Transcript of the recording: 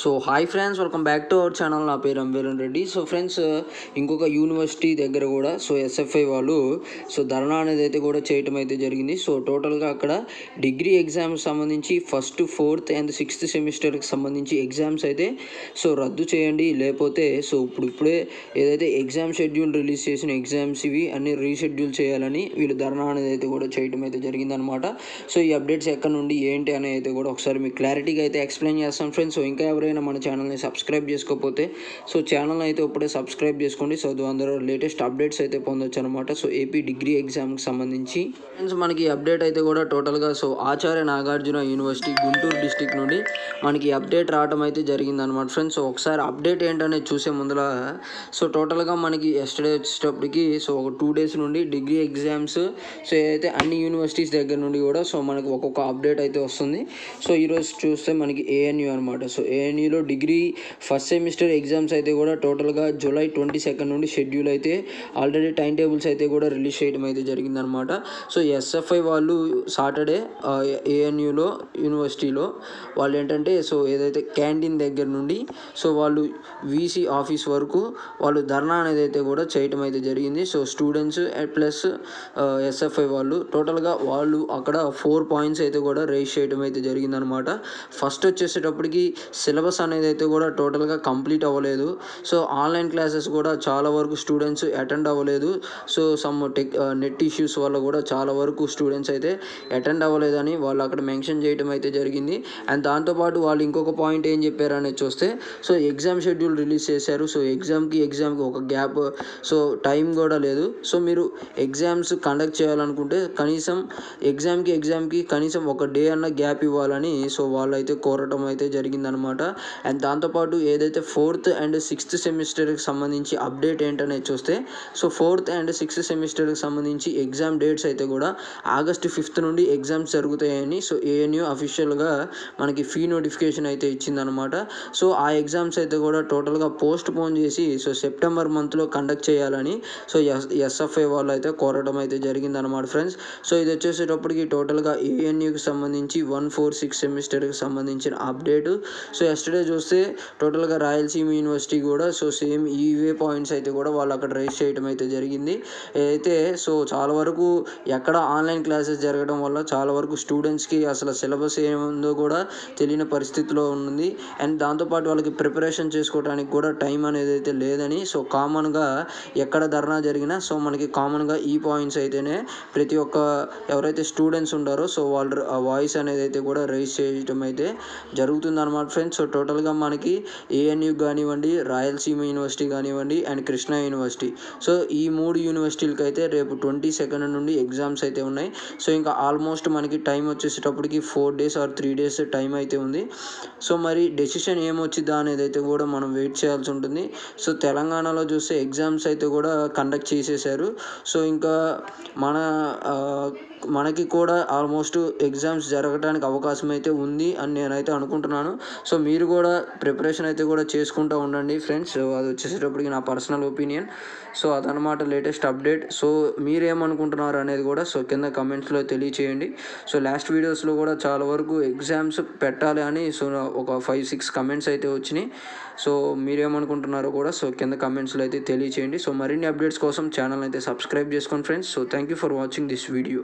So hi friends welcome back to our channel నా పేరు Amberan Reddy. So friends ఇంకొక university దగ్గర కూడా సో ఎస్ఎఫ్ఐ వాళ్ళు సో ధర్నా అనేది అయితే కూడా చేయటం అయితే జరిగింది. సో టోటల్గా అక్కడ డిగ్రీ ఎగ్జామ్స్ సంబంధించి ఫస్ట్ ఫోర్త్ అండ్ సిక్స్త్ సెమిస్టర్కి సంబంధించి ఎగ్జామ్స్ అయితే సో రద్దు చేయండి. లేకపోతే సో ఇప్పుడు ఇప్పుడే ఏదైతే ఎగ్జామ్ షెడ్యూల్ రిలీజ్ చేసిన ఎగ్జామ్స్ ఇవి అన్ని రీషెడ్యూల్ చేయాలని వీళ్ళు ధర్నా అనేది అయితే కూడా చేయటం అయితే జరిగిందనమాట. సో ఈ అప్డేట్స్ ఎక్కడ నుండి ఏంటి అనేది అయితే కూడా ఒకసారి మీకు క్లారిటీగా అయితే ఎక్స్ప్లెయిన్ చేస్తాను ఫ్రెండ్స్ సో ఇంకా ఎవరైనా మన ఛానల్ని సబ్స్క్రైబ్ చేసుకోకపోతే సో ఛానల్ అయితే ఇప్పుడే సబ్స్క్రైబ్ చేసుకోండి. సో అందరూ లేటెస్ట్ అప్డేట్స్ అయితే పొందొచ్చు అనమాట సో ఏపీ డిగ్రీ ఎగ్జామ్కి సంబంధించి ఫ్రెండ్స్ మనకి అప్డేట్ అయితే కూడా టోటల్గా so Acharya Nagarjuna university Guntur district నుండి మనకి అప్డేట్ రావడం అయితే జరిగిందనమాట ఫ్రెండ్స్. సో ఒకసారి అప్డేట్ ఏంటనేది చూసే ముందర సో టోటల్గా మనకి ఎస్టర్డే వచ్చేటప్పటికి సో ఒక టూ డేస్ నుండి డిగ్రీ ఎగ్జామ్స్ సో ఏదైతే అన్ని యూనివర్సిటీస్ దగ్గర నుండి కూడా సో మనకి ఒక్కొక్క అప్డేట్ అయితే వస్తుంది. సో ఈరోజు చూస్తే మనకి ఏఎన్యూ అనమాట సో జేఎన్యూలో డిగ్రీ ఫస్ట్ సెమిస్టర్ ఎగ్జామ్స్ అయితే కూడా టోటల్గా జూలై ట్వంటీ సెకండ్ నుండి షెడ్యూల్ అయితే ఆల్రెడీ టైం టేబుల్స్ అయితే కూడా రిలీజ్ చేయడం అయితే జరిగిందనమాట సో ఎస్ఎఫ్ఐ వాళ్ళు సాటర్డే ఏఎన్యూలో యూనివర్సిటీలో వాళ్ళు ఏంటంటే సో ఏదైతే క్యాంటీన్ దగ్గర నుండి సో వాళ్ళు వీసీ ఆఫీస్ వరకు వాళ్ళు ధర్నా అనేది అయితే కూడా చేయటం అయితే జరిగింది. సో స్టూడెంట్స్ ప్లస్ ఎస్ఎఫ్ఐ వాళ్ళు టోటల్గా వాళ్ళు అక్కడ ఫోర్ పాయింట్స్ అయితే కూడా రేస్ చేయడం అయితే జరిగిందనమాట ఫస్ట్ వచ్చేసేటప్పటికి సిలబస్ అనేది అయితే కూడా టోటల్గా కంప్లీట్ అవ్వలేదు. సో ఆన్లైన్ క్లాసెస్ కూడా చాలా వరకు స్టూడెంట్స్ అటెండ్ అవ్వలేదు. So some tech net issues వల్ల కూడా చాలా వరకు స్టూడెంట్స్ అయితే అటెండ్ అవ్వలేదని వాళ్ళు అక్కడ మెన్షన్ చేయడం అయితే జరిగింది. అండ్ దాంతోపాటు వాళ్ళు ఇంకొక పాయింట్ ఏం చెప్పారు అనేది చూస్తే సో ఎగ్జామ్ షెడ్యూల్ రిలీజ్ చేశారు. సో ఎగ్జామ్కి ఎగ్జామ్కి ఒక గ్యాప్ సో టైం కూడా లేదు. సో మీరు ఎగ్జామ్స్ కండక్ట్ చేయాలనుకుంటే కనీసం ఎగ్జామ్కి ఎగ్జామ్కి కనీసం ఒక డే అన్న గ్యాప్ ఇవ్వాలని సో వాళ్ళు అయితే కోరటం అయితే జరిగిందనమాట. అండ్ దాంతోపాటు ఏదైతే ఫోర్త్ అండ్ సిక్స్త్ సెమిస్టర్కి సంబంధించి అప్డేట్ ఏంటనేది చూస్తే సో ఫోర్త్ అండ్ సిక్స్త్ సెమిస్టర్కి సంబంధించి ఎగ్జామ్ డేట్స్ అయితే కూడా ఆగస్ట్ ఫిఫ్త్ నుండి ఎగ్జామ్స్ జరుగుతాయని సో ఏఎన్యూ అఫీషియల్గా మనకి ఫీ నోటిఫికేషన్ అయితే ఇచ్చిందనమాట సో ఆ ఎగ్జామ్స్ అయితే కూడా టోటల్గా పోస్ట్ పోన్ చేసి సో సెప్టెంబర్ మంత్లో కండక్ట్ చేయాలని సో ఎస్ ఎస్ఎఫ్ఐ వాళ్ళు అయితే కోరడం అయితే జరిగిందనమాట ఫ్రెండ్స్. సో ఇది వచ్చేసేటప్పటికి టోటల్గా ఏఎన్యూకి సంబంధించి వన్ ఫోర్ సిక్స్ సెమిస్టర్కి సంబంధించిన అప్డేట్. సో ఎస్టర్డే చూస్తే టోటల్గా రాయలసీమ యూనివర్సిటీ కూడా సో సేమ్ ఈవే పాయింట్స్ అయితే కూడా వాళ్ళు అక్కడ రేస్ చేయడం అయితే జరిగింది. అయితే సో చాలా వరకు ఎక్కడ ఆన్లైన్ క్లాసెస్ జరగడం వల్ల చాలా వరకు స్టూడెంట్స్కి అసలు సిలబస్ ఏముందో కూడా తెలియని పరిస్థితిలో ఉంది. అండ్ దాంతోపాటు వాళ్ళకి ప్రిపరేషన్ చేసుకోవడానికి కూడా టైం అనేది అయితే లేదని సో కామన్గా ఎక్కడ ధర్నా జరిగినా సో మనకి కామన్గా ఈ పాయింట్స్ అయితేనే ప్రతి ఒక్క ఎవరైతే స్టూడెంట్స్ ఉంటారో సో వాళ్ళ వాయిస్ అనేది అయితే కూడా రైజ్ చేయడం అయితే జరుగుతుంది అనమాట ఫ్రెండ్స్ సో టోటల్గా మనకి ఏఎన్యూ కానివ్వండి రాయలసీమ యూనివర్సిటీ కానివ్వండి అండ్ కృష్ణా యూనివర్సిటీ. సో ఈ మూడు యూనివర్సిటీలకి అయితే రేపు ట్వంటీ సెకండ్ నుండి ఎగ్జామ్స్ అయితే ఉన్నాయి. సో ఇంకా ఆల్మోస్ట్ మనకి టైం వచ్చేసేటప్పటికి four days or three days time అయితే ఉంది. సో మరి డెసిషన్ ఏమొచ్చిద్దా అనేది అయితే కూడా మనం వెయిట్ చేయాల్సి ఉంటుంది. సో తెలంగాణలో చూస్తే ఎగ్జామ్స్ అయితే కూడా కండక్ట్ చేసేసారు. సో ఇంకా మన మనకి కూడా ఆల్మోస్ట్ ఎగ్జామ్స్ జరగడానికి అవకాశం అయితే ఉంది అని నేనైతే అనుకుంటున్నాను. సో మీరు కూడా ప్రిపరేషన్ అయితే కూడా చేసుకుంటూ ఉండండి ఫ్రెండ్స్. అది వచ్చేసేటప్పటికి నా పర్సనల్ ఒపీనియన్. సో అదనమాట లేటెస్ట్ అప్డేట్. సో మీరేమనుకుంటున్నారు అనేది కూడా సో కింద కమెంట్స్లో తెలియచేయండి. సో లాస్ట్ వీడియోస్లో కూడా చాలా వరకు ఎగ్జామ్స్ పెట్టాలి అని సో ఒక ఫైవ్ సిక్స్ కమెంట్స్ అయితే వచ్చినాయి. సో మీరేమనుకుంటున్నారో కూడా సో కింద కమెంట్స్లో అయితే తెలియచేయండి. సో మరిన్ని అప్డేట్స్ కోసం ఛానల్ అయితే సబ్స్క్రైబ్ చేసుకోండి friends. So thank you for watching this video.